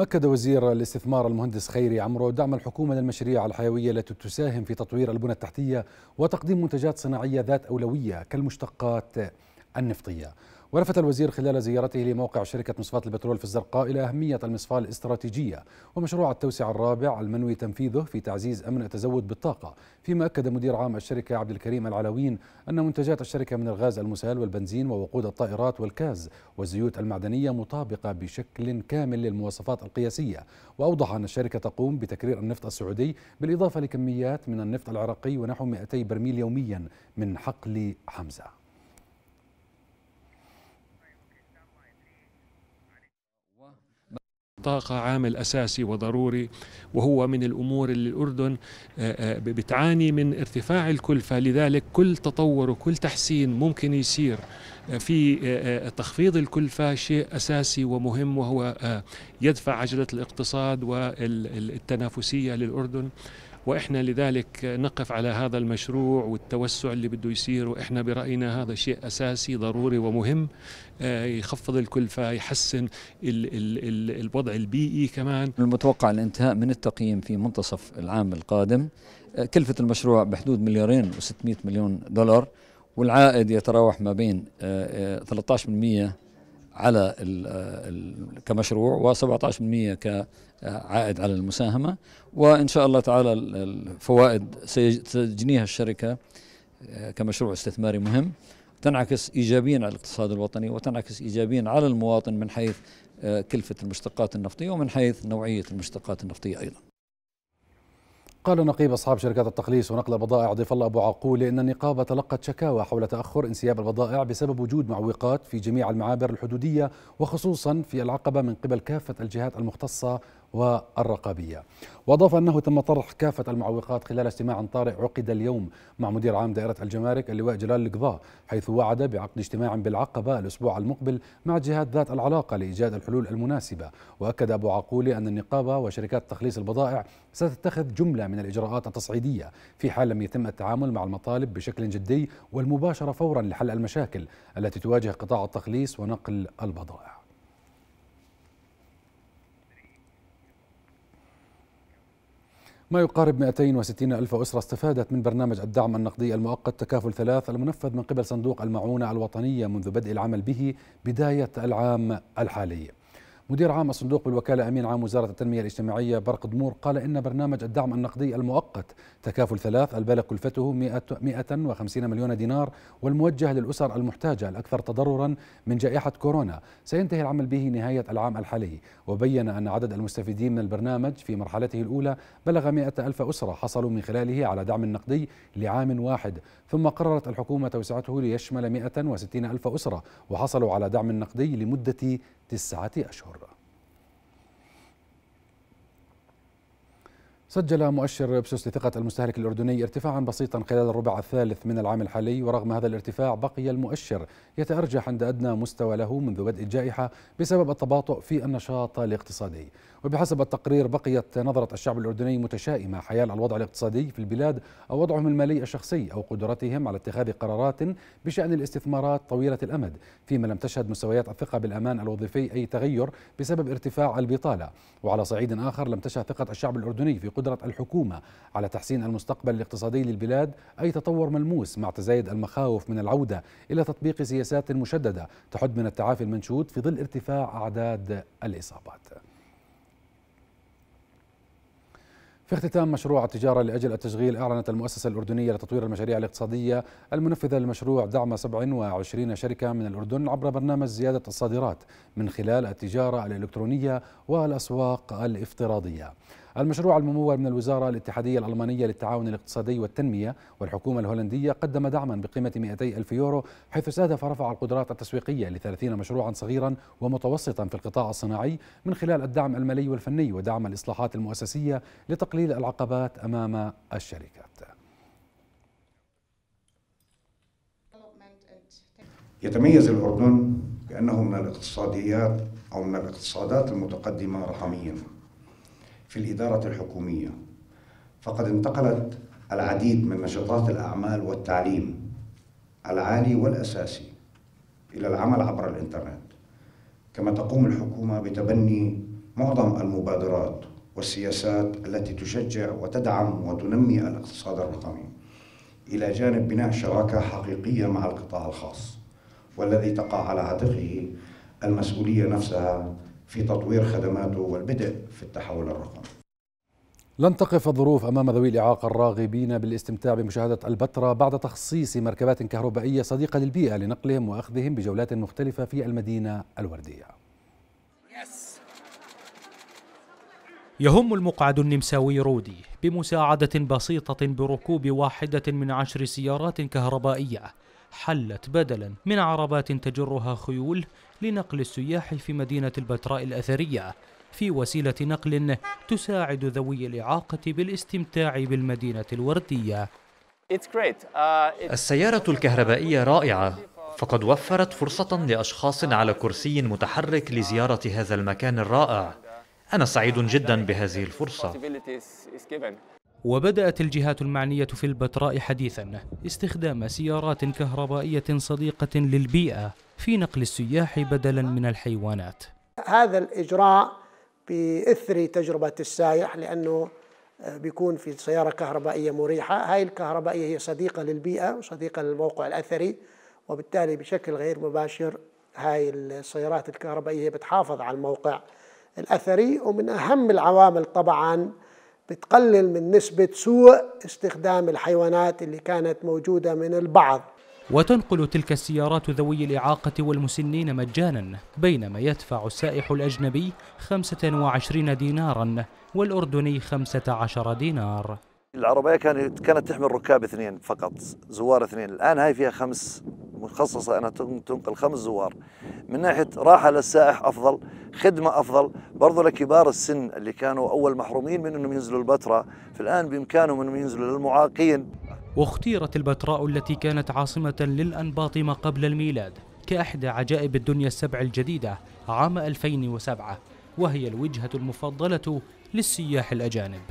أكد وزير الاستثمار المهندس خيري عمرو دعم الحكومة للمشاريع الحيوية التي تساهم في تطوير البنى التحتية وتقديم منتجات صناعية ذات أولوية كالمشتقات النفطية. ولفت الوزير خلال زيارته لموقع شركة مصفاة البترول في الزرقاء إلى أهمية المصفاة الاستراتيجية ومشروع التوسعة الرابع المنوي تنفيذه في تعزيز أمن التزود بالطاقة. فيما أكد مدير عام الشركة عبد الكريم العلوين أن منتجات الشركة من الغاز المسال والبنزين ووقود الطائرات والكاز والزيوت المعدنية مطابقة بشكل كامل للمواصفات القياسية. وأوضح أن الشركة تقوم بتكرير النفط السعودي بالإضافة لكميات من النفط العراقي ونحو 200 برميل يوميا من حقل حمزة. الطاقة عامل أساسي وضروري وهو من الأمور اللي الأردن بتعاني من ارتفاع الكلفة. لذلك كل تطور وكل تحسين ممكن يصير في تخفيض الكلفة شيء أساسي ومهم وهو يدفع عجلة الاقتصاد والتنافسية للأردن. وإحنا لذلك نقف على هذا المشروع والتوسع اللي بده يصير وإحنا برأينا هذا شيء أساسي ضروري ومهم يخفض الكلفه يحسن ال ال الوضع البيئي كمان. المتوقع الانتهاء من التقييم في منتصف العام القادم. كلفة المشروع بحدود مليارين و600 مليون دولار والعائد يتراوح ما بين 13% على كمشروع و17% كعائد على المساهمة. وإن شاء الله تعالى الفوائد ستجنيها الشركة كمشروع استثماري مهم. تنعكس إيجابيا على الاقتصاد الوطني وتنعكس إيجابيا على المواطن من حيث كلفة المشتقات النفطية ومن حيث نوعية المشتقات النفطية أيضا. قال نقيب أصحاب شركات التخليص ونقل البضائع ضيف الله أبو عقول إن النقابة تلقت شكاوى حول تأخر انسياب البضائع بسبب وجود معوقات في جميع المعابر الحدودية وخصوصا في العقبة من قبل كافة الجهات المختصة والرقابية. وأضاف أنه تم طرح كافة المعوقات خلال اجتماع طارئ عقد اليوم مع مدير عام دائرة الجمارك اللواء جلال القضاء حيث وعد بعقد اجتماع بالعقبة الأسبوع المقبل مع الجهات ذات العلاقة لإيجاد الحلول المناسبة. وأكد أبو عقولي أن النقابة وشركات تخليص البضائع ستتخذ جملة من الإجراءات التصعيدية في حال لم يتم التعامل مع المطالب بشكل جدي والمباشرة فورا لحل المشاكل التي تواجه قطاع التخليص ونقل البضائع. ما يقارب 260 ألف أسرة استفادت من برنامج الدعم النقدي المؤقت تكافل ثلاث المنفذ من قبل صندوق المعونة الوطنية منذ بدء العمل به بداية العام الحالي. مدير عام الصندوق بالوكالة أمين عام وزارة التنمية الاجتماعية برق دمور قال إن برنامج الدعم النقدي المؤقت تكافل ثلاث البالغ كلفته 150 مليون دينار والموجه للأسر المحتاجة الأكثر تضررا من جائحة كورونا. سينتهي العمل به نهاية العام الحالي. وبين أن عدد المستفيدين من البرنامج في مرحلته الأولى بلغ 100 ألف أسرة حصلوا من خلاله على دعم نقدي لعام واحد. ثم قررت الحكومة توسعته ليشمل 160 ألف أسرة وحصلوا على دعم نقدي لمدة تسعة أشهر. سجل مؤشر ابسوس لثقة المستهلك الأردني ارتفاعا بسيطا خلال الربع الثالث من العام الحالي ورغم هذا الارتفاع بقي المؤشر يتأرجح عند أدنى مستوى له منذ بدء الجائحة بسبب التباطؤ في النشاط الاقتصادي. وبحسب التقرير بقيت نظرة الشعب الأردني متشائمة. حيال الوضع الاقتصادي في البلاد أو وضعهم المالي الشخصي أو قدرتهم على اتخاذ قرارات بشأن الاستثمارات طويلة الأمد فيما لم تشهد مستويات الثقة بالأمان الوظيفي أي تغير بسبب ارتفاع البطالة. وعلى صعيد آخر لم تشهد ثقة الشعب الأردني في قدرة الحكومة على تحسين المستقبل الاقتصادي للبلاد أي تطور ملموس مع تزايد المخاوف من العودة إلى تطبيق سياسات مشددة تحد من التعافي المنشود في ظل ارتفاع أعداد الإصابات. في اختتام مشروع التجارة لأجل التشغيل أعلنت المؤسسة الأردنية لتطوير المشاريع الاقتصادية المنفذة للمشروع دعم 27 شركة من الأردن عبر برنامج زيادة الصادرات من خلال التجارة الإلكترونية والأسواق الافتراضية. المشروع الممول من الوزارة الاتحادية الألمانية للتعاون الاقتصادي والتنمية والحكومة الهولندية قدم دعما بقيمة 200 ألف يورو حيث استهدف رفع القدرات التسويقية ل 30 مشروعا صغيرا ومتوسطا في القطاع الصناعي من خلال الدعم المالي والفني ودعم الإصلاحات المؤسسية لتقليل العقبات أمام الشركات. يتميز الأردن بأنه من الاقتصاديات أو من الاقتصادات المتقدمة رقميا. في الإدارة الحكومية. فقد انتقلت العديد من نشاطات الأعمال والتعليم العالي والأساسي إلى العمل عبر الإنترنت. كما تقوم الحكومة بتبني معظم المبادرات والسياسات التي تشجع وتدعم وتنمي الاقتصاد الرقمي إلى جانب بناء شراكة حقيقية مع القطاع الخاص والذي تقع على عاتقه المسؤولية نفسها في تطوير خدماته والبدء في التحول الرقمي. لن تقف الظروف أمام ذوي الإعاقة الراغبين بالاستمتاع بمشاهدة البتراء بعد تخصيص مركبات كهربائية صديقة للبيئة لنقلهم وأخذهم بجولات مختلفة في المدينة الوردية. يهم المقعد النمساوي رودي بمساعدة بسيطة بركوب واحدة من عشر سيارات كهربائية حلت بدلا من عربات تجرها خيول لنقل السياح في مدينة البتراء الأثرية في وسيلة نقل تساعد ذوي الإعاقة بالاستمتاع بالمدينة الوردية. السيارة الكهربائية رائعة فقد وفرت فرصة لأشخاص على كرسي متحرك لزيارة هذا المكان الرائع. أنا سعيد جدا بهذه الفرصة. وبدأت الجهات المعنية في البتراء حديثا استخدام سيارات كهربائية صديقة للبيئة في نقل السياح بدلا من الحيوانات. هذا الإجراء بإثر تجربة السائح لأنه بيكون في سيارة كهربائية مريحة. هاي الكهربائية هي صديقة للبيئة وصديقة للموقع الأثري وبالتالي بشكل غير مباشر هاي السيارات الكهربائية بتحافظ على الموقع الأثري. ومن أهم العوامل طبعا بتقلل من نسبة سوء استخدام الحيوانات اللي كانت موجودة من البعض. وتنقل تلك السيارات ذوي الإعاقة والمسنين مجانا بينما يدفع السائح الأجنبي 25 دينارا والأردني 15 دينار. العربية كانت كانت تحمل ركاب اثنين فقط زوار اثنين. الآن هاي فيها خمس مخصصة أنها تنقل خمس زوار. من ناحية راحة للسائح أفضل خدمة أفضل. برضو لكبار السن اللي كانوا أول محرومين من أنهم ينزلوا البتراء. في الآن بإمكانهم أنهم ينزلوا للمعاقين. واختيرت البتراء التي كانت عاصمة للأنباط ما قبل الميلاد كأحدى عجائب الدنيا السبع الجديدة عام 2007 وهي الوجهة المفضلة للسياح الأجانب.